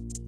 you